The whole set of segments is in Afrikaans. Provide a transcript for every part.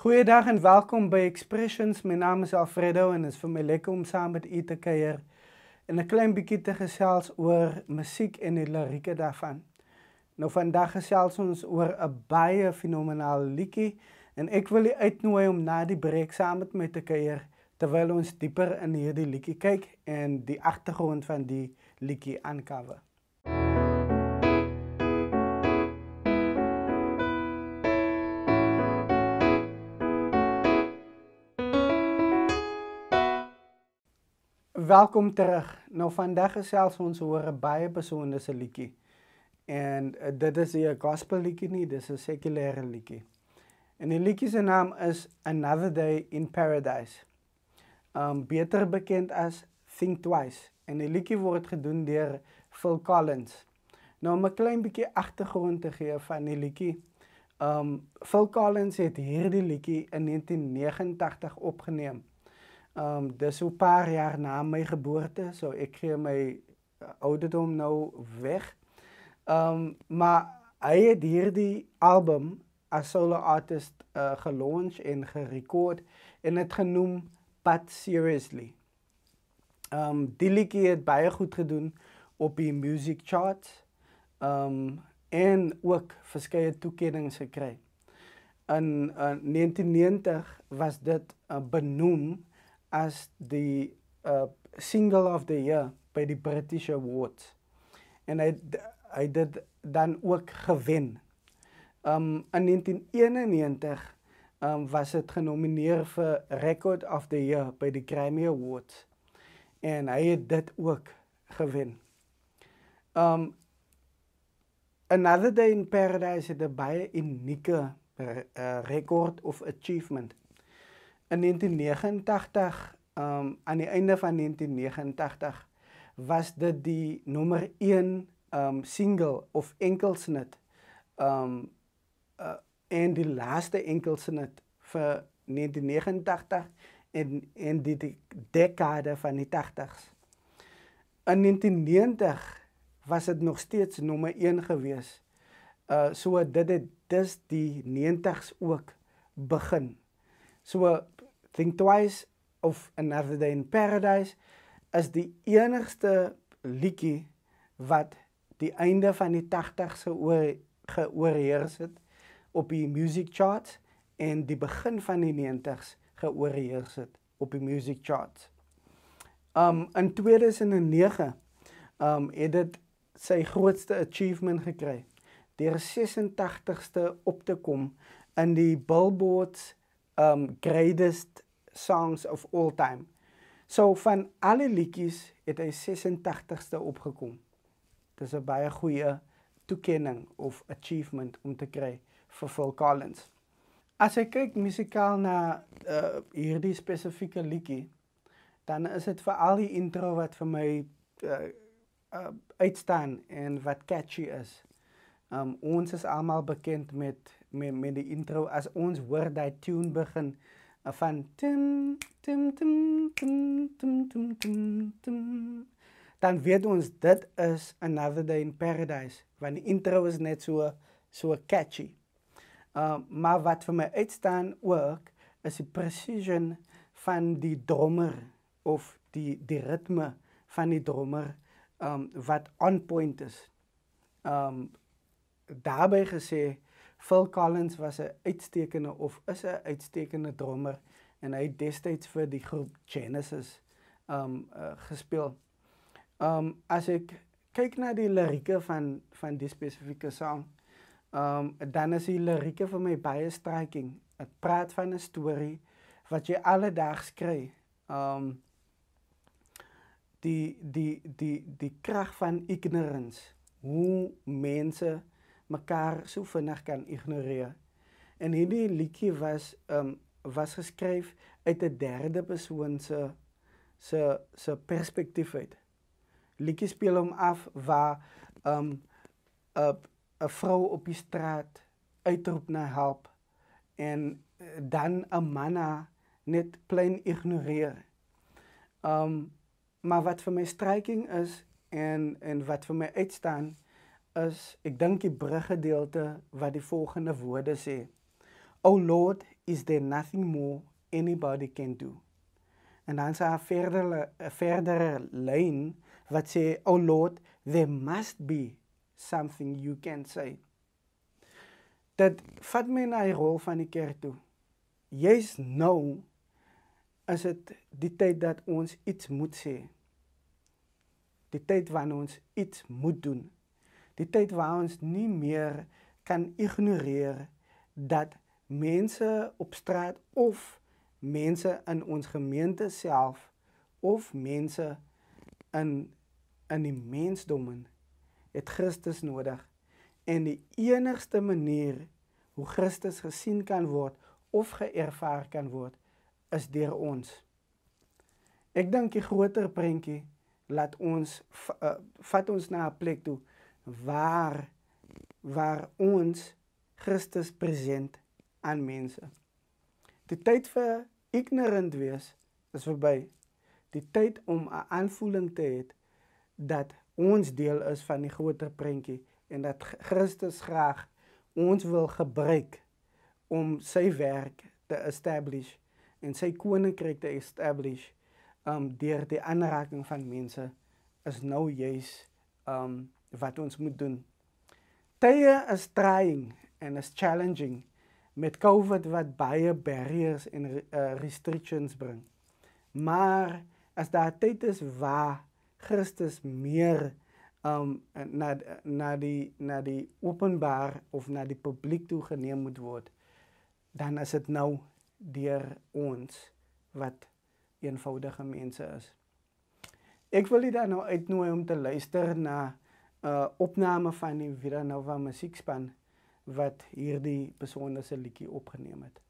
Goeiedag en welkom by Expressions. My naam is Alfredo en dit is vir my lekker om saam met u te kuier en 'n klein bietjie te gesels oor musiek en die lirieke daarvan. Nou vandag gesels ons oor 'n baie fenomenale liedjie en ek wil u uitnooi om na die breek saam met my te kuier terwyl ons dieper in hierdie liedjie kyk en die agtergrond van die liedjie aankawe. Welkom terug. Nou vandag gesels ons oor 'n baie besondere liedjie. En uh, dit is 'n gospel liedjie nie, dis 'n sekulêre liedjie. En die liedjie se naam is Another Day in Paradise. Um beter bekend as Think Twice. En die liedjie word gedoen deur Phil Collins. Nou om 'n klein bietjie agtergrond te gee van die liedjie. Um Phil Collins het hierdie liedjie in 1989 opgeneem. Um dis so 'n paar jaar na my geboorte, so ek gee my ouderdom nou weg. Um maar hy het hierdie album as solo artist uh, gelaunch en gerekord en dit genoem But Seriously. Um die liedjie het baie goed gedoen op die music charts. Um en ook verskeie toekenninge gekry. In uh, 1990 was dit uh, benoem as die uh, single of the year by die British Awards. En hy hy dit dan ook gewen. Um in 1991 um was dit genomineer vir Record of the Year by die Grammy Awards. En hy het dit ook gewen. Um Another Day in Paradise het 'n baie unieke uh, record of achievement in 1989 um aan die einde van 1989 was dit die nommer 1 um single of enkelsnit um uh, en die laaste enkelsnit vir 1989 en en die, die dekade van die 80s. In 1990 was dit nog steeds nommer 1 gewees. Uh so dit het dus die 90s ook begin. So Think Twice of Another Day in Paradise is die enigste liedjie wat die einde van die 80's geoor geoorheers het op die music charts en die begin van die 90's geoorheers het op die music charts. Um in 2009 um het dit sy grootste achievement gekry deur 86ste op te kom in die Billboard's um greatest songs of all time. So van alle liedjies het hy 86ste opgekom. Dis 'n baie goeie toekenning of achievement om te kry vir Phil Collins. As ek kyk musikaal na uh, hierdie spesifieke liedjie, dan is dit veral die intro wat vir my uh, uh, uitstaan en wat catchy is. Um ons is almal bekend met met met die intro as ons hoor daai tune begin van tim tim tim tim tim tim tim tim dan weet ons dit is another day in paradise want die intro is net so so catchy. Uh maar wat vir my uitstaan ook is die precision van die drummer of die die ritme van die drummer um wat on point is. Um daarbey gesê Phil Collins was 'n uitstekende of is 'n uitstekende drummer en hy het destyds vir die groep Genesis um uh, gespeel. Um as ek kyk na die lirieke van van die spesifieke sang, um dan is die lirieke vir my baie striking. Dit praat van 'n storie wat jy alledaags kry. Um die die die die krag van ignorance. Hoe mense mekaar so vinnig kan ignoreer. En hierdie liedjie was um was geskryf uit 'n derde persoon se se se perspektief uit. Liedjie speel hom af waar um 'n 'n vrou op die straat uitroep na hulp en eh, dan 'n manna net plain ignoreer. Um maar wat vir my striking is en en wat vir my uitstaan is ek dink die bruggedeelte wat die volgende woorde sê. O Lord, is there nothing more anybody can do? En dan sê 'n verdere 'n verdere lyn wat sê O Lord, there must be something you can say. Dit vat my na die rol van die kerk toe. Jy's nou is dit die tyd dat ons iets moet sê. Die tyd wanneer ons iets moet doen. Die tyd waar ons nie meer kan ignoreer dat mense op straat of mense in ons gemeente self of mense in in die mensdom het Christus nodig en die enigste manier hoe Christus gesien kan word of geervaar kan word is deur ons. Ek dink die groter prentjie laat ons uh, vat ons na 'n plek toe waar waar ons Christus present aan mense. Die tyd vir ignorant wees is verby. Die tyd om 'n aanvoeling te hê dat ons deel is van die groter prentjie en dat Christus graag ons wil gebruik om sy werk te establish en sy koninkryk te establish um deur die aanraking van mense is nou juis um wat ons moet doen. Tye is trying en is challenging met COVID wat baie barriers en uh, restrictions bring. Maar as daar tyd is waar Christus meer um na na die na die openbaar of na die publiek toe geneem moet word, dan is dit nou deur ons wat eenvoudige mense is. Ek wil dit dan nou uitnooi om te luister na uh, opname van die Vida Nova musiekspan wat hierdie besondere liedjie opgeneem het.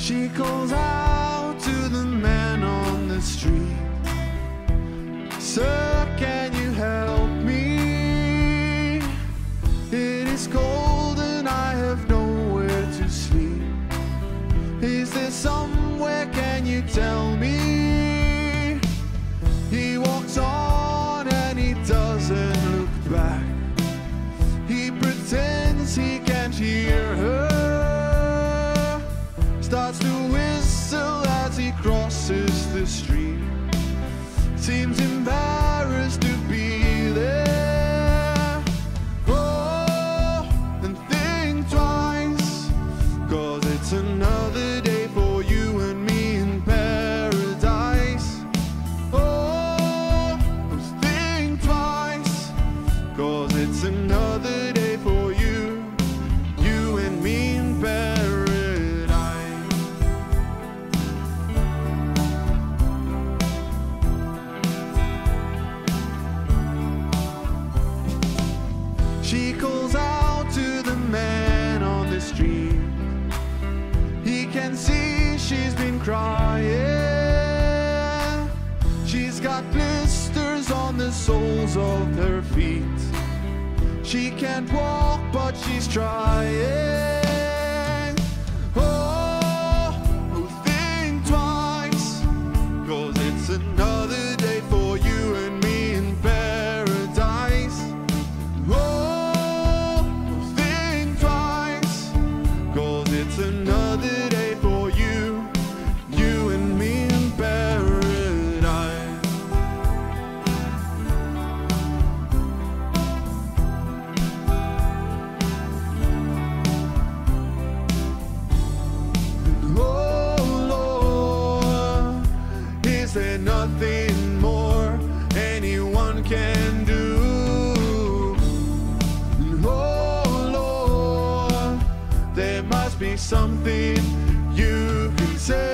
She calls out to the man on the street. Sir, crosses the street. Seems embarrassed to be there. Oh, and think twice. Cause it's another soles of her feet. She can't walk, but she's trying. Be something you can say.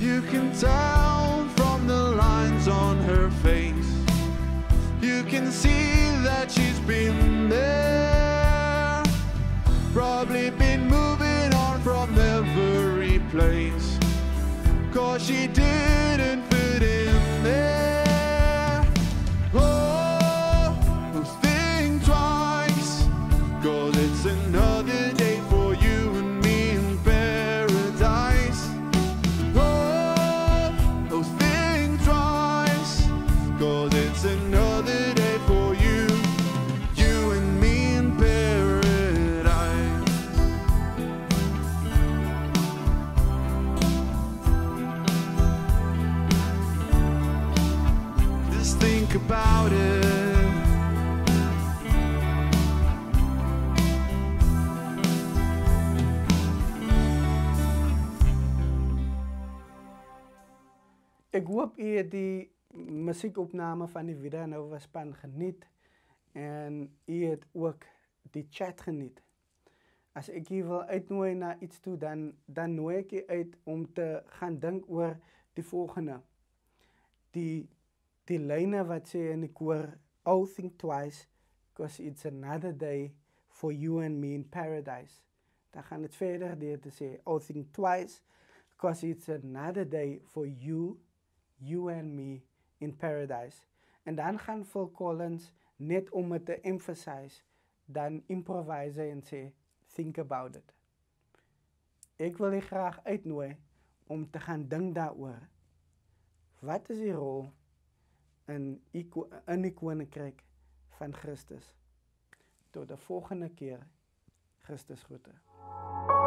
You can tell from the lines on her face. You can see that she's been there. Probably been moving on from every place. cause she didn't Ek hoop u het die musiekopname van die Vida Nova span geniet en u het ook die chat geniet. As ek u wil uitnooi na iets toe dan dan nooi ek u uit om te gaan dink oor die volgende. Die die lyne wat sê in die koor all think twice because it's another day for you and me in paradise. Dan gaan dit verder deur te sê all think twice because it's another day for you you and me in paradise. En dan gaan Phil Collins net om dit te emphasize, dan improvise hy en sê think about it. Ek wil u graag uitnooi om te gaan dink daaroor. Wat is die rol in in die koninkryk van Christus? Tot 'n volgende keer. Christus groete.